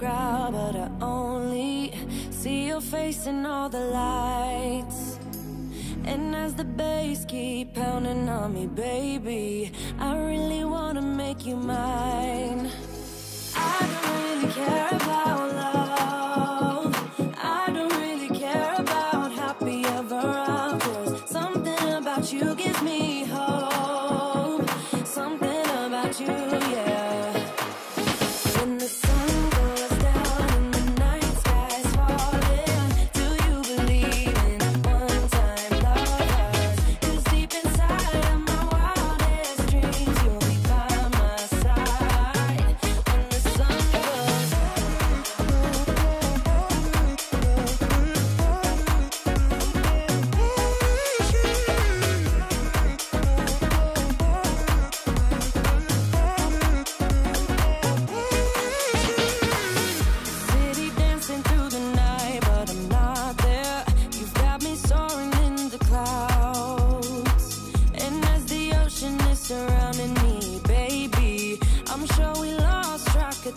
crowd, but I only see your face in all the lights. And as the bass keep pounding on me, baby, I really wanna make you mine. I don't really care about love. I don't really care about happy ever afters. Something about you gives me hope.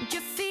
you feel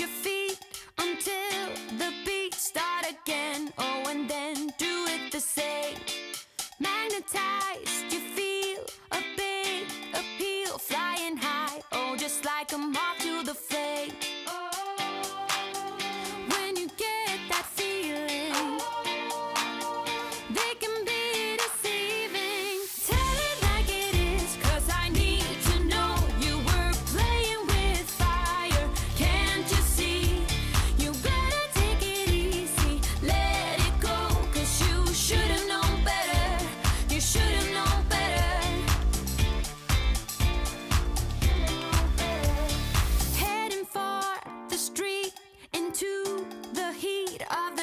you feel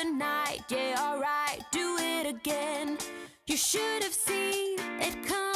the night. Yeah, alright, do it again. You should have seen it come.